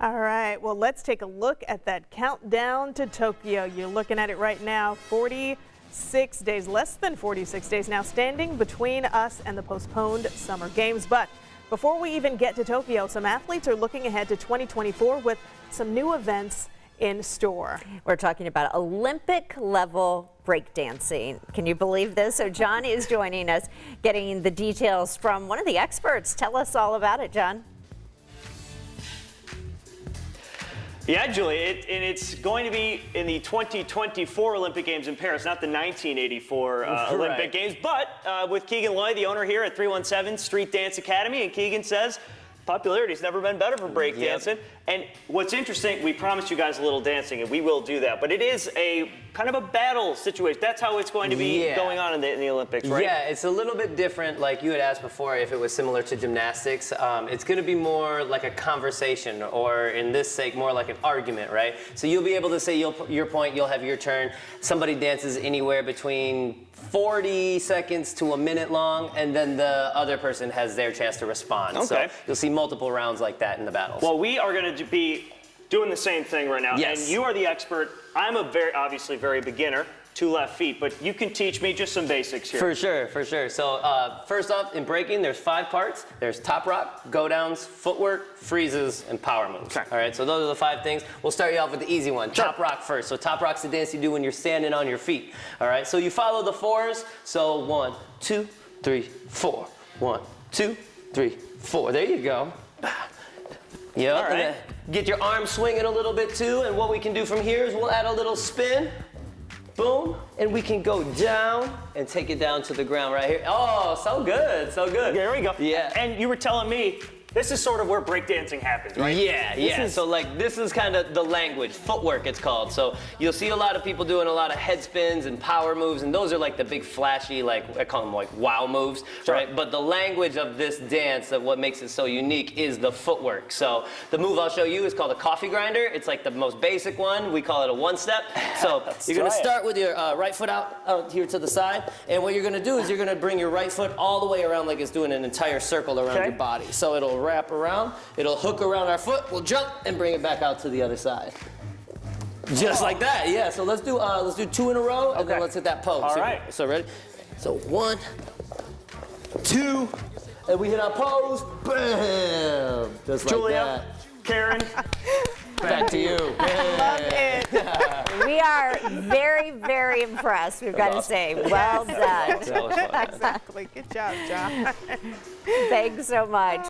All right, well, let's take a look at that countdown to Tokyo. You're looking at it right now, 46 days, less than 46 days now, standing between us and the postponed Summer Games. But before we even get to Tokyo, some athletes are looking ahead to 2024 with some new events in store. We're talking about Olympic level breakdancing. Can you believe this? So John is joining us, getting the details from one of the experts. Tell us all about it, John. Yeah, Julie, it, and it's going to be in the 2024 Olympic Games in Paris, not the 1984 uh, right. Olympic Games, but uh, with Keegan Loy, the owner here at 317 Street Dance Academy, and Keegan says popularity's never been better for breakdancing. Yep. And what's interesting, we promised you guys a little dancing, and we will do that. But it is a kind of a battle situation. That's how it's going to be yeah. going on in the, in the, Olympics, right? Yeah, it's a little bit different. Like you had asked before, if it was similar to gymnastics, um, it's going to be more like a conversation, or in this sake, more like an argument, right? So you'll be able to say your point, you'll have your turn. Somebody dances anywhere between 40 seconds to a minute long, and then the other person has their chance to respond. Okay. So you'll see multiple rounds like that in the battles. Well, we are going to be doing the same thing right now. Yes. And you are the expert. I'm a very, obviously, very beginner two left feet, but you can teach me just some basics here. For sure, for sure. So uh, first off, in breaking, there's five parts. There's top rock, go downs, footwork, freezes, and power moves. Okay. All right, so those are the five things. We'll start you off with the easy one, sure. top rock first. So top rock's the dance you do when you're standing on your feet. All right, so you follow the fours. So one, two, three, four. One, two, three, four. There you go. Yep. All right. Get your arms swinging a little bit too, and what we can do from here is we'll add a little spin boom, and we can go down and take it down to the ground right here. Oh, so good, so good. There we go. Yeah. And you were telling me this is sort of where breakdancing happens, right? Yeah, this yeah. Is... So like this is kind of the language, footwork it's called. So you'll see a lot of people doing a lot of head spins and power moves, and those are like the big flashy, like I call them like wow moves, sure. right? But the language of this dance, of what makes it so unique, is the footwork. So the move I'll show you is called a coffee grinder. It's like the most basic one. We call it a one step. So you're gonna start with your uh, right foot out, out here to the side, and what you're gonna do is you're gonna bring your right foot all the way around like it's doing an entire circle around okay. your body. So it'll wrap around, it'll hook around our foot, we'll jump and bring it back out to the other side. Just like that, yeah. So let's do uh, let's do two in a row, and okay. then let's hit that pose. All so, right. So ready? So one, two, and we hit our pose. Bam! Just Julia, like Karen. Back to you. Love it. we are very, very impressed. We've got to say, well done. exactly. Good job, John. Thanks so much.